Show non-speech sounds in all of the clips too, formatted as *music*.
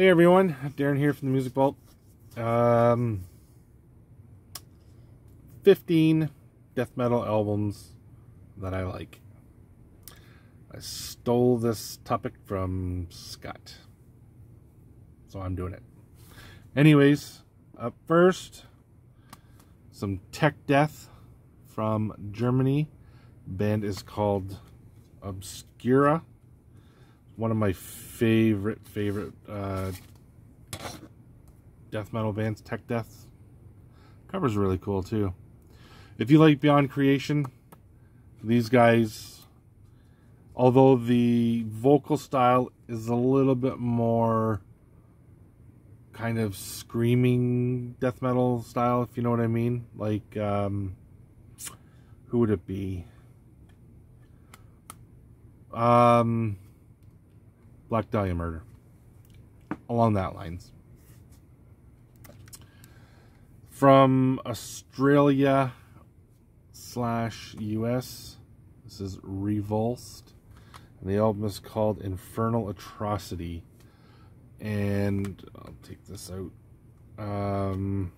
Hey everyone, Darren here from the Music Vault. Um, 15 death metal albums that I like. I stole this topic from Scott. So I'm doing it. Anyways, up first, some tech death from Germany. Band is called Obscura one of my favorite, favorite uh, death metal bands, Tech Death. Cover's really cool too. If you like Beyond Creation, these guys, although the vocal style is a little bit more kind of screaming death metal style, if you know what I mean. Like, um, who would it be? Um, Black Dahlia murder. Along that lines. From Australia slash US, this is Revulsed. And the album is called Infernal Atrocity. And I'll take this out. Um,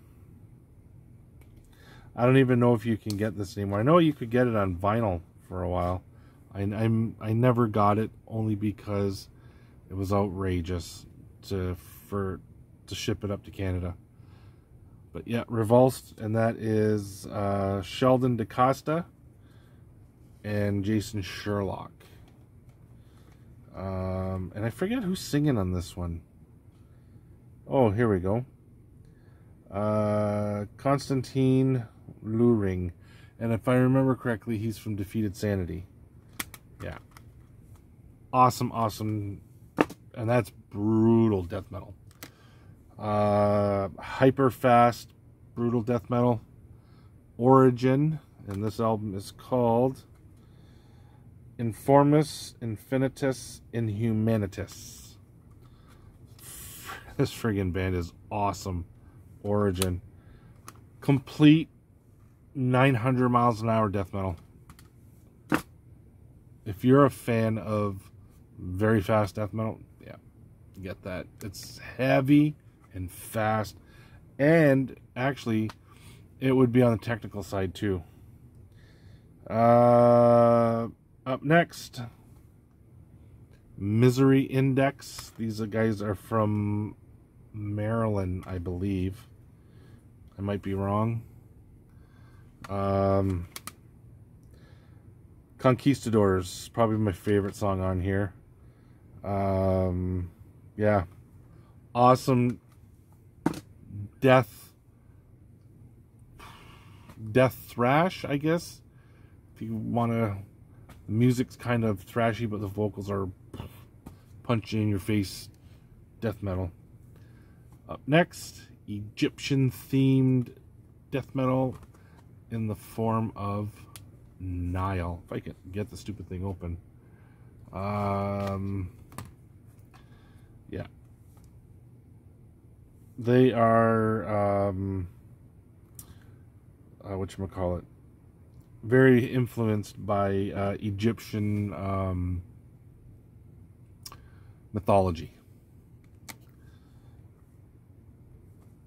I don't even know if you can get this anymore. I know you could get it on vinyl for a while. I, I'm, I never got it only because it was outrageous to for to ship it up to Canada. But yeah, Revulsed, and that is uh, Sheldon D'Costa and Jason Sherlock. Um, and I forget who's singing on this one. Oh, here we go. Uh, Konstantin Lühring. And if I remember correctly, he's from Defeated Sanity. Yeah. Awesome, awesome and that's brutal death metal. Uh, hyper fast, brutal death metal. Origin, and this album is called Informis Infinitas Inhumanitas. *laughs* This friggin' band is awesome. Origin. Complete 900 miles an hour death metal. If you're a fan of very fast death metal, get that. It's heavy and fast. And actually, it would be on the technical side too. Uh, up next, Misery Index. These guys are from Maryland, I believe. I might be wrong. Um, Conquistadors, probably my favorite song on here. Um, yeah. Awesome death death thrash, I guess. If you want to the music's kind of thrashy but the vocals are punchy in your face death metal. Up next, Egyptian themed death metal in the form of Nile. If I can get the stupid thing open. Um yeah. They are, um, uh, what you call it? Very influenced by uh, Egyptian um, mythology.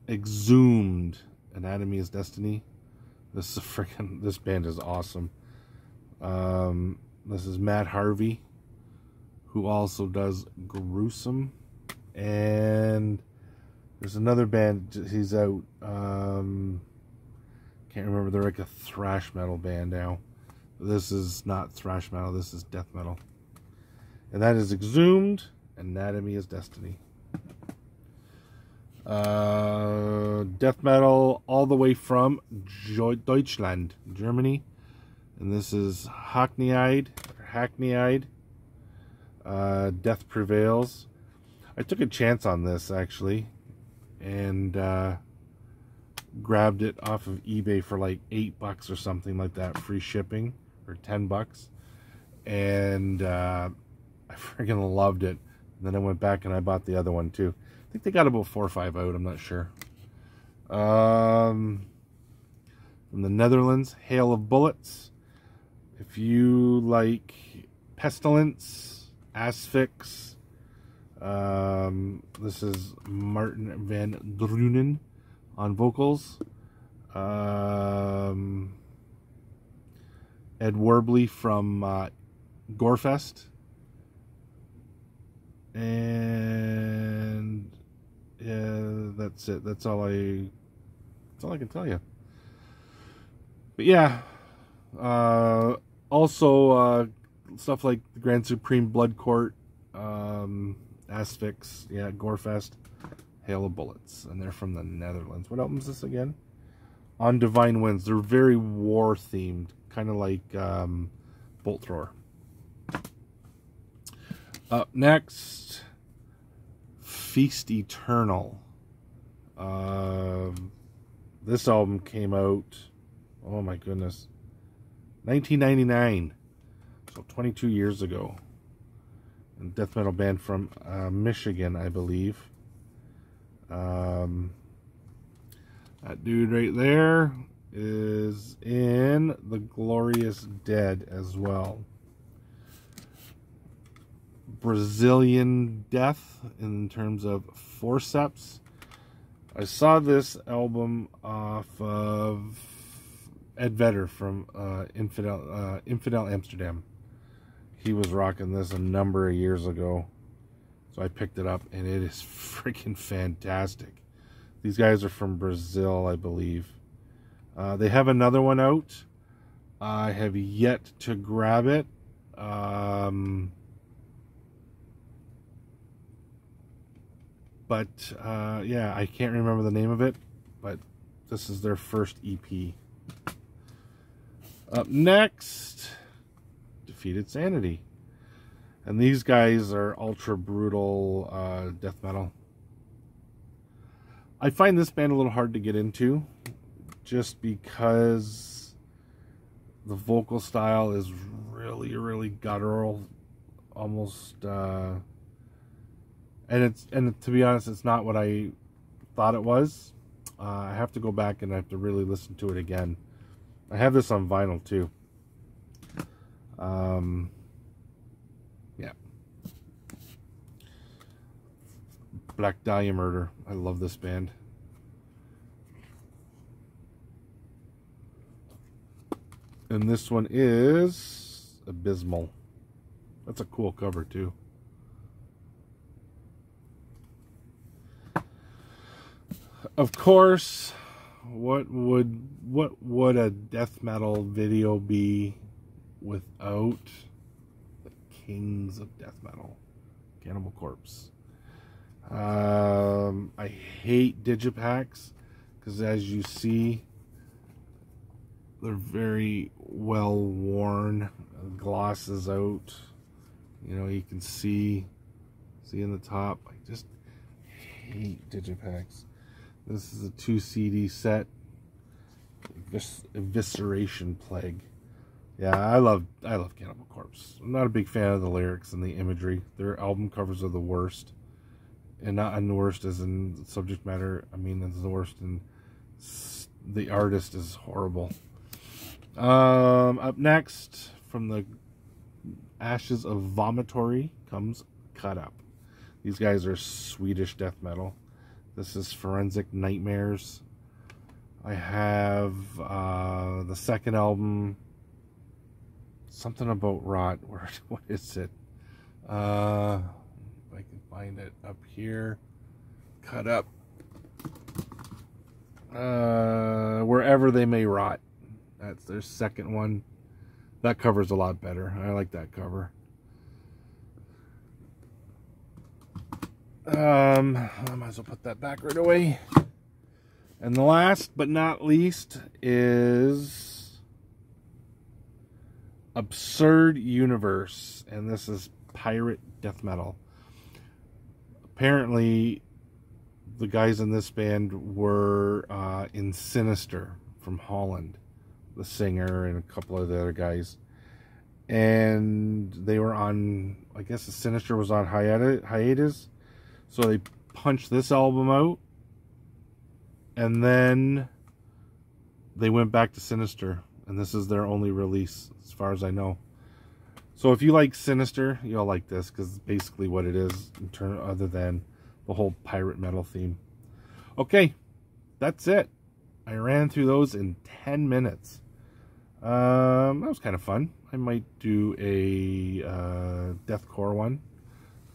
Exhumed Anatomy is Destiny. This is freaking. *laughs* This band is awesome. Um, this is Matt Harvey, who also does Gruesome and there's another band he's out um can't remember they're like a thrash metal band now. This is not thrash metal this is death metal. And that is exhumed anatomy is destiny. Uh death metal all the way from deutschland germany. And this is hackneyed hackneyed. Uh death prevails. I took a chance on this actually and uh, grabbed it off of eBay for like eight bucks or something like that, free shipping or ten bucks, and uh, *laughs* I freaking loved it. And then I went back and I bought the other one too. I think they got about four or five out. I'm not sure. Um, from the Netherlands, Hail of Bullets. If you like Pestilence, Asphyx, Um, this is Martin Van Drunen on vocals. Um, Ed Warby from uh, Gorefest. And yeah, that's it. That's all I. That's all I can tell you. But yeah, uh, also uh, stuff like the Grand Supreme Blood Court, um, Asphyx, yeah, Gorefest, Hail of Bullets, and they're from the Netherlands. What album is this again? On Divine Winds. They're very war themed, kind of like um, Bolt Thrower. Up next, Feast Eternal. Uh, this album came out, oh my goodness, 1999, so 22 years ago. Death metal band from uh, Michigan, I believe. Um, that dude right there is in The Glorious Dead as well. Brazilian Death in terms of forceps. I saw this album off of Ed Vedder from uh, Infidel, uh, Infidel Amsterdam. He was rocking this a number of years ago. So I picked it up and it is *laughs* freaking fantastic. These guys are from Brazil, I believe. Uh, they have another one out. I have yet to grab it. Um, but uh, yeah, I can't remember the name of it, but this is their first EP. Up next, Defeated Sanity. And these guys are ultra brutal uh, death metal. I find this band a little hard to get into just because the vocal style is really, really guttural, almost. Uh, and it's and to be honest, it's not what I thought it was. Uh, I have to go back and I have to really listen to it again. I have this on vinyl too. Um, yeah. Black Dahlia Murder. I love this band. And this one is Abysmal. That's a cool cover too. of course, what would what would a death metal video be without the kings of death metal, Cannibal Corpse? Um, I hate digipacks because, as you see, they're very well worn. Gloss is out. You know, you can see see in the top. I just hate digipacks. This is a two CD set. Evisceration Plague. Yeah, I love I love Cannibal Corpse. I'm not a big fan of the lyrics and the imagery. Their album covers are the worst, and not and the worst as in subject matter. I mean, it's the worst, and the artist is horrible. Um, up next, from the ashes of Vomitory comes Cut Up. These guys are Swedish death metal. This is Forensic Nightmares. I have uh, the second album, something about rot. *laughs* Where what is it? Uh, if I can find it up here, cut up. Uh, wherever they may rot. That's their second one. That cover's a lot better. I like that cover. Um, I might as well put that back right away. And the last but not least is Absurd Universe. And this is pirate death metal. Apparently, the guys in this band were uh, in Sinister from Holland. The singer and a couple of the other guys. And they were on, I guess the Sinister was on hiatus so they punched this album out. And then they went back to Sinister. And this is their only release, as far as I know. So if you like Sinister, you'll like this because basically what it is, turn, other than the whole pirate metal theme. Okay, that's it. I ran through those in 10 minutes. Um, that was kind of fun. I might do a uh, deathcore one,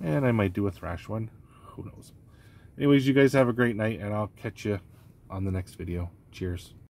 and I might do a thrash one. Who knows? Anyways, you guys have a great night, and I'll catch you on the next video. Cheers.